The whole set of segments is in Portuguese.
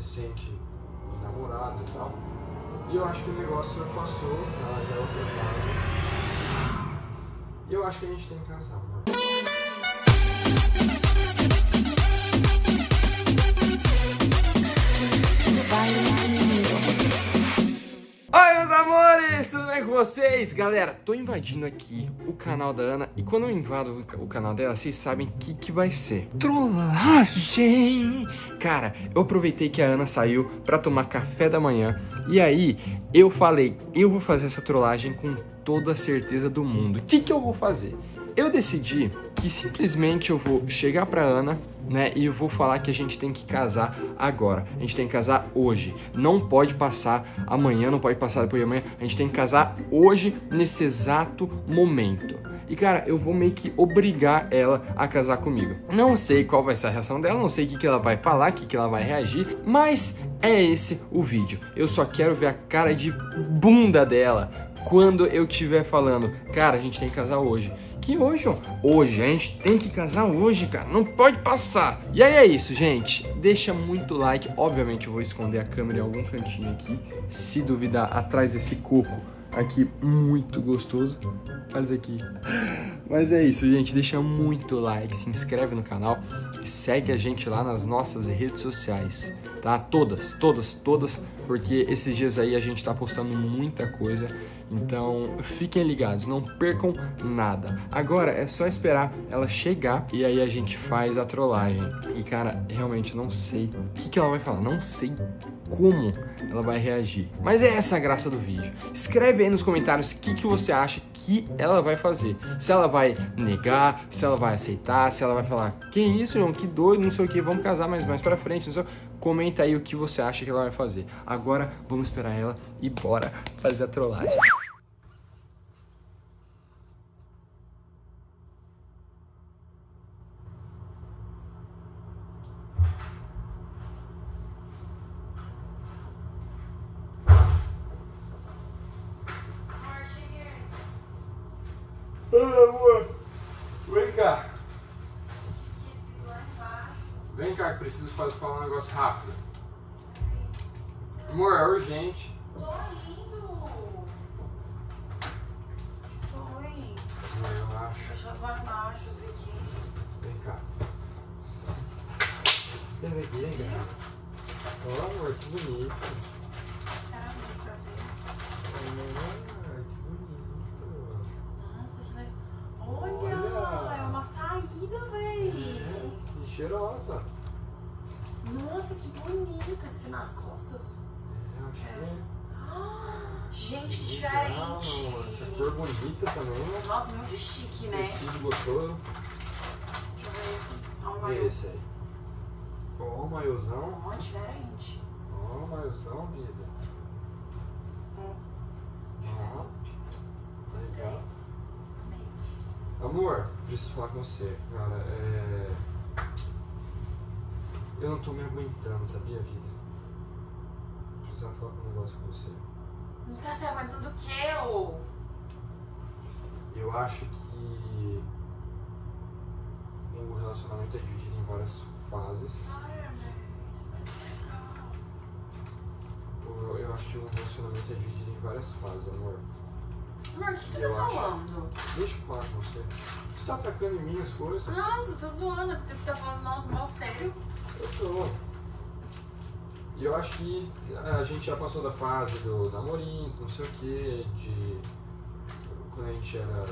recente de namorado e tal. E eu acho que o negócio passou, já, já é fase. E eu acho que a gente tem que casar, mano. Amores! Tudo bem com vocês? Galera, tô invadindo aqui o canal da Ana e quando eu invado o canal dela, vocês sabem o que, que vai ser. Trollagem! Cara, eu aproveitei que a Ana saiu pra tomar café da manhã e aí eu falei, eu vou fazer essa trollagem com toda a certeza do mundo. O que, que eu vou fazer? Eu decidi que simplesmente eu vou chegar pra Ana, né, e eu vou falar que a gente tem que casar agora. A gente tem que casar hoje. Não pode passar amanhã, não pode passar depois de amanhã. A gente tem que casar hoje, nesse exato momento. E cara, eu vou meio que obrigar ela a casar comigo. Não sei qual vai ser a reação dela, não sei o que, que ela vai falar, o que, que ela vai reagir, mas é esse o vídeo. Eu só quero ver a cara de bunda dela quando eu estiver falando, cara, a gente tem que casar hoje. Que hoje, ó, hoje, a gente tem que casar hoje, cara, não pode passar. E aí é isso, gente, deixa muito like, obviamente eu vou esconder a câmera em algum cantinho aqui, se duvidar, atrás desse coco aqui, muito gostoso, olha aqui. Mas é isso, gente, deixa muito like, se inscreve no canal e segue a gente lá nas nossas redes sociais, tá? Todas, todas, todas, porque esses dias aí a gente tá postando muita coisa, então fiquem ligados, não percam nada. Agora é só esperar ela chegar e aí a gente faz a trollagem. E cara, realmente não sei o que, que ela vai falar, não sei como ela vai reagir. Mas é essa a graça do vídeo. Escreve aí nos comentários o que, que você acha que ela vai fazer. Se ela vai negar, se ela vai aceitar, se ela vai falar, que isso, João, que doido, não sei o que, vamos casar mais, mais pra frente, não sei Comenta aí o que você acha que ela vai fazer. Agora vamos esperar ela e bora fazer a trollagem. Vem cá que preciso fazer, falar um negócio rápido. Amor, é urgente. Vem cá. Vem aqui, vem cá. Ó, amor, que bonito. Era muito pra ver. Ah, que bonito. Nossa, já vai- Olha, Olha. é uma saída, véi. Que cheirosa. Nossa, que bonito. Isso aqui nas costas. É, eu acho que é. Ah, gente, que Legal, diferente. amor. Essa cor bonita também? Nossa, muito chique, né? Tecido gostoso. Deixa eu ver esse. Um Vê maiô. esse aí. Ó, o maiôzão. Ó, diferente. Ó, o maiôzão, vida. Ó, Ó. Gostei. Legal. Amor, preciso falar com você, cara. É... Eu não tô me aguentando, sabia, vida? Precisava falar com um negócio com você. Não tá se aguentando o quê, ô? Eu acho que o relacionamento é dividido em várias fases. Ai. Eu, eu acho que o relacionamento é dividido em várias fases, amor. Amor, o que você Eu tá acho. falando? Deixa eu falar com você. Você tá atacando em mim as coisas? Nossa, tô zoando. Você tá falando, nossa, mó sério? E eu acho que a gente já passou da fase do namorinho, não sei o que, de. Quando a gente era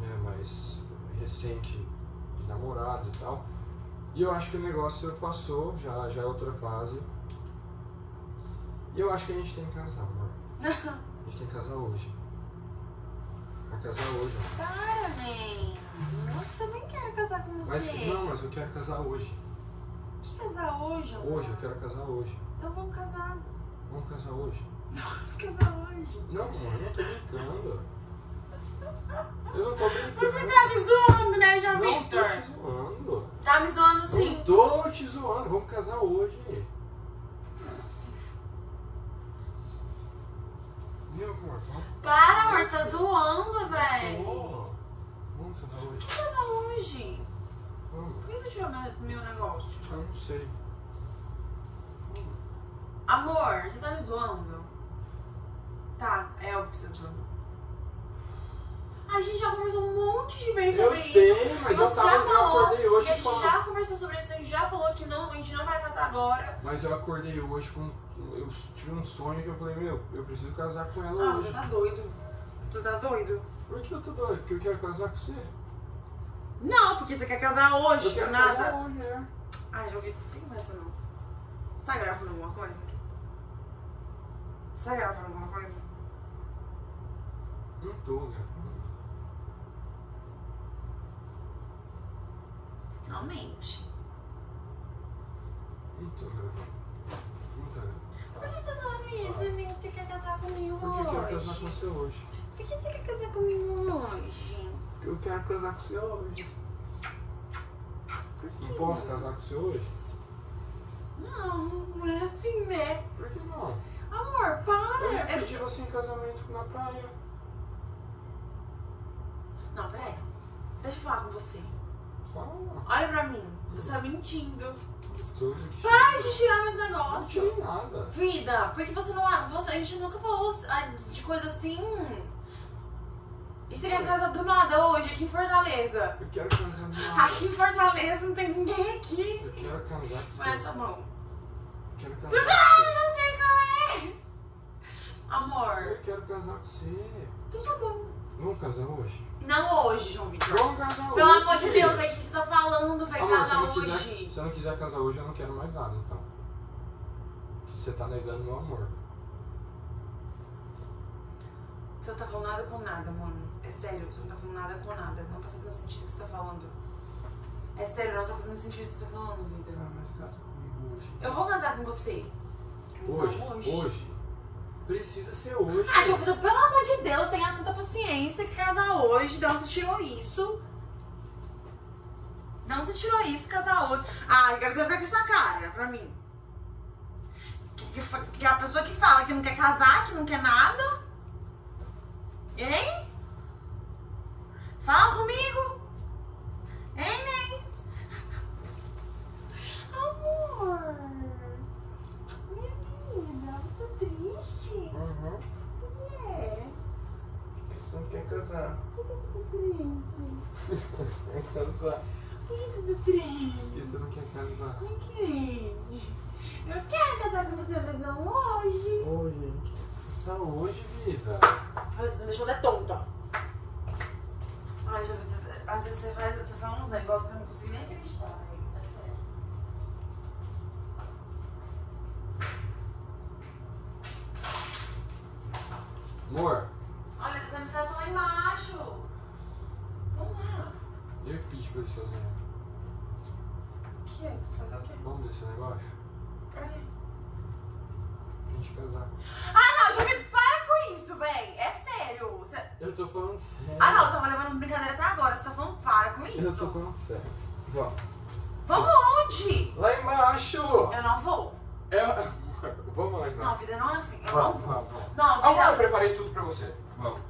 né, mais recente de namorado e tal. E eu acho que o negócio passou, já, já é outra fase. E eu acho que a gente tem que casar, amor. A gente tem que casar hoje. Vai casar hoje, amor. Para, man. Eu também quero casar com você. Mas não, mas eu quero casar hoje. Que casar hoje, amor? Hoje, eu quero casar hoje. Então vamos casar. Vamos casar hoje. Vamos casar hoje. Não, amor, eu não tô brincando. Eu não tô Você brincando. tá me zoando, né, João Não tô Vitor? te zoando. Tá me zoando sim. Não tô te zoando. Vamos casar hoje. Meu amor, vamos. Para, amor, você tá zoando, velho. Vamos. Vamos casar hoje. Que casar hoje? Vamos. Por que você tirou meu, meu negócio? Eu não sei. Amor, você tá me zoando? Tá, é óbvio que você tá zoando. A gente já conversou um monte de vezes Eu sobre sei, isso. mas e eu você tava- já eu falou. acordei hoje e a gente falando. já conversou sobre isso, a gente já falou que não, a gente não vai casar agora. Mas eu acordei hoje com. Eu tive um sonho que eu falei, meu, eu preciso casar com ela Ah, hoje. você tá doido. Você tá doido? Por que eu tô doido? Porque eu quero casar com você. Não, porque você quer casar hoje, eu quero nada. casar hoje, é. Ai, já ouvi. Tem conversa não. Você tá gravando alguma coisa? Você tá gravando alguma coisa? Não tô, gravando. Gravando. Por que você tá falando isso? Você quer casar comigo Porque eu quero casar com hoje? você hoje. Por que você quer casar comigo hoje? Eu quero casar com você hoje. Não posso casar com você hoje? Não, não é assim, né? Por que não? Amor, para! Eu ia É- você em casamento na praia. Não, peraí. Deixa eu falar com você. Olha pra mim. Você tá mentindo. Para de tirar meus Não negócios. tirei nada. Vida, porque você não. Você, a gente nunca falou de coisa assim. E você quer casar do nada hoje, aqui em Fortaleza? Eu quero casar na Aqui em Fortaleza não tem ninguém aqui. Eu quero casar com Com essa você. mão. Eu quero Tu casar sabe, com não sei qual é. você. Amor, Eu quero casar com você. então tá bom. Vamos casar hoje? Não hoje, João Vitor. Vamos casar Pelo hoje. amor de Deus, o que você tá falando? Vai Amor, se casar não, quiser, hoje. se não quiser casar hoje, eu não quero mais nada, então. Que você tá negando meu amor. Você não tá falando nada com nada, mano. É sério, você não tá falando nada com nada. Não tá fazendo sentido o que você tá falando. É sério, não tá fazendo sentido o que você tá falando, vida. Tá, mas casa comigo hoje. Eu vou casar com você. Hoje, Não, hoje. Precisa ser hoje. Ah, Vitor, pelo amor de Deus, tenha santa paciência que casar hoje. De onde você tirou isso? Onde você tirou isso, casar hoje? Ah, eu quero saber com essa cara, pra mim. Que, que, que a pessoa que fala que não quer casar, que não quer nada. Hein? Fala comigo. Hein, nem? Amor. Minha vida, você tá triste? Uhum. Por quê? Você não quer casar. Por que você tá triste? Quer casar. Por que você tá triste? Por que você quê? Eu quero casar com você, mas não hoje. Hoje. Tá hoje, vida. Mas você me deixou de tonta. Ai, já às vezes você faz, você faz uns negócios que eu não consigo nem acreditar. É sério. Amor, Olha, tá tendo festa lá embaixo. Vamos lá. eu que pedi pra descer os O quê? Fazer o quê? Vamos descer o negócio? Pra quê? Pra gente casar. Ah, não, já me para com isso, véi. É sério. Você- Eu tô falando sério. Ah, não, eu tava levando brincadeira até agora. Você tá falando para com Eu tô isso. falando sério. Vamos. Vamos onde? Lá embaixo! Eu não vou. É, amor, vamos lá Não, embaixo. vida não é assim. Eu Vamos, não vou. vamos, vamos. Não, Amor, eu vida. preparei tudo pra você. Vamos.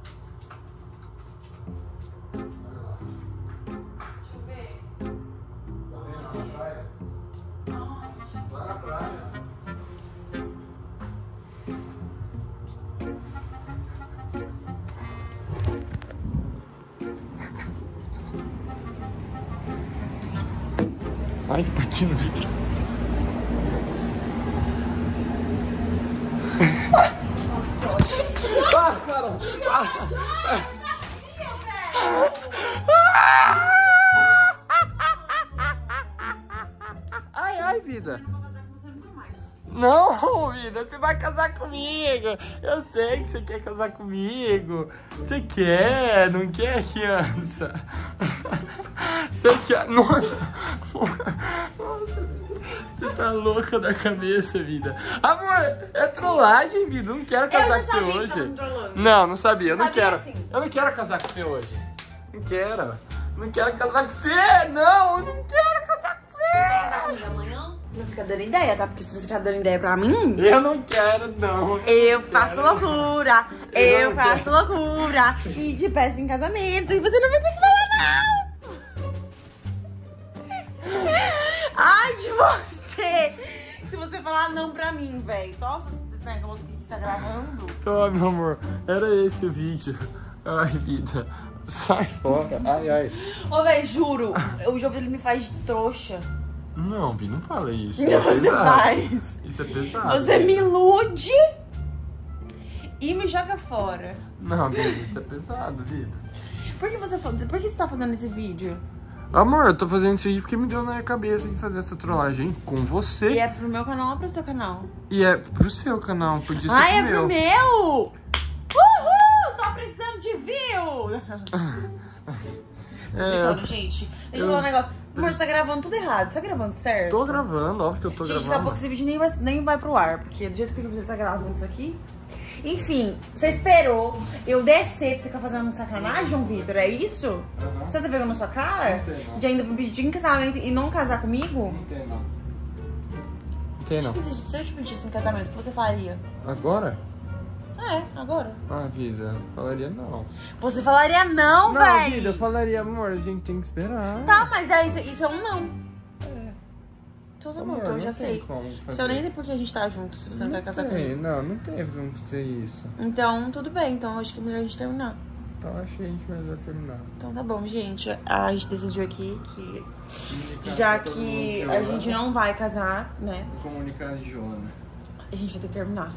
Ai, bati no vídeo. Ah, cara! Ai, ai, vida. Eu não vou casar com você nunca mais. Não, vida, você vai casar comigo. Eu sei que você quer casar comigo. Você quer, não quer, criança? Você quer. Nossa, nossa, vida. Você tá louca da cabeça, vida. Amor, é trollagem, vida. Não quero casar Eu com você hoje. Não, não sabia. Eu não Sabia quero. sim. Eu não quero casar com você hoje. Não quero. Não quero casar com você. Não, eu não quero casar com você. Amanhã? Não fica dando ideia, tá? Porque se você ficar dando ideia pra mim, Eu não quero, não. eu não faço quero. loucura. Eu Eu faço quero. loucura. E te peço em casamento. E você não vai ter que você. Se você falar não pra mim, velho. Tossa esse negócio que você tá gravando. Tá, meu amor. Era esse o vídeo. Ai, vida. Sai fora. Ai, ai. Ô, velho, juro. O João ele me faz de trouxa. Não, Vi, não fala isso. Não, é você faz. Isso é pesado. Você me ilude e me joga fora. Não, Vi, isso é pesado, vida. Por que você, por que você tá fazendo esse vídeo? Amor, eu tô fazendo esse vídeo porque me deu na cabeça de fazer essa trollagem com você. E é pro meu canal ou pro seu canal? E é pro seu canal, podia ser Ai, é pro pro meu. meu! Uhul! Tô precisando de view! É, Brincando, gente. Deixa eu falar um negócio. Amor, você tá gravando tudo errado. Você tá gravando certo? tô gravando, óbvio que eu tô Gente, daqui a gravando. pouco esse vídeo nem vai, nem vai pro ar, porque do jeito que o Júlio tá gravando isso aqui. Enfim, você esperou eu descer pra você ficar fazendo sacanagem, João Vitor? É isso? Aham. Você tá pegando na sua cara? Não tem, não. De ainda me pedir em casamento e não casar comigo? Não tem, não. Não tem, não. Tipo, se se eu te pedisse em casamento, o que você faria? Agora? É, agora. Ah, vida, falaria não. Você falaria não, Não, véi! vida, eu falaria, amor, a gente tem que esperar. Tá, mas é isso, isso é um não. Então tá bom, Amor, então eu já não tem sei. como fazer. Então nem sei por que a gente tá junto, se você não, quer casar tem, comigo. Não, não tem como fazer isso. Então, tudo bem, então acho que é melhor a gente terminar. Então acho que a gente melhor terminar. Então tá bom, gente. A gente decidiu aqui que Comunicar já que a gente não vai casar, né? Comunicar de Joana. A gente vai ter que terminar.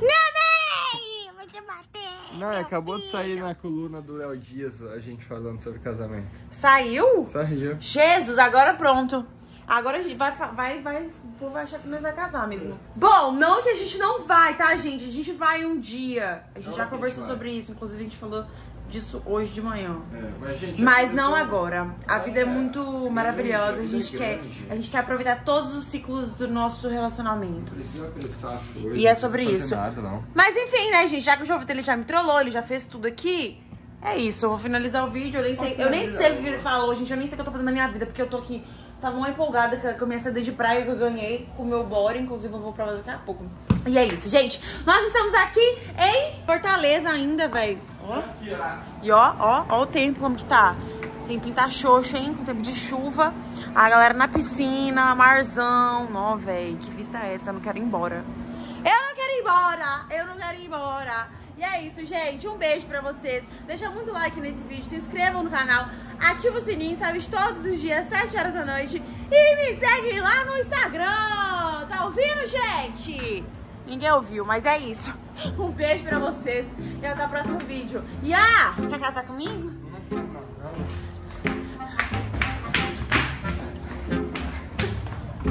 Neném! Vou te bater! Não, acabou de sair na coluna do Léo Dias a gente falando sobre casamento. Saiu? Saiu. Jesus, agora pronto. Agora a gente vai, vai, vai, o povo vai achar que nós vai casar mesmo. Bom, não que a gente não vai, tá, gente? A gente vai um dia. A gente Não, já a gente conversou vai. sobre isso, inclusive a gente falou disso hoje de manhã. É, mas gente, Mas não tô- agora. A vida é muito maravilhosa. A gente é quer, grande. a gente quer aproveitar todos os ciclos do nosso relacionamento. Precisa apressar as coisas. E é sobre isso. Nada. Mas enfim, né, gente? Já que o João Vitor ele já me trollou, ele já fez tudo aqui. É isso, eu vou finalizar o vídeo. Eu nem sei, eu nem sei o que ele falou, gente. Eu nem sei o que eu tô fazendo na minha vida, porque eu tô aqui. Tava uma empolgada com a- minha CD de praia que eu ganhei com o meu body. Inclusive, eu vou lá daqui a pouco. E é isso, gente. Nós estamos aqui em Fortaleza ainda, velho. Ó. E ó, ó, ó o tempo como que tá. O tempinho tá xoxo, hein? Com tempo de chuva. A galera na piscina, marzão. Nó, velho, que vista é essa? Eu não quero ir embora. Eu não quero ir embora! Eu não quero ir embora! E é isso, gente. Um beijo pra vocês. Deixa muito like nesse vídeo, se inscrevam no canal, ativa o sininho, sabe? Todos os dias, 7 horas da noite. E me segue lá no Instagram! Tá ouvindo, gente? Ninguém ouviu, mas é isso. Um beijo pra vocês e até o próximo vídeo. E ah, quer casar comigo? Não, não, não.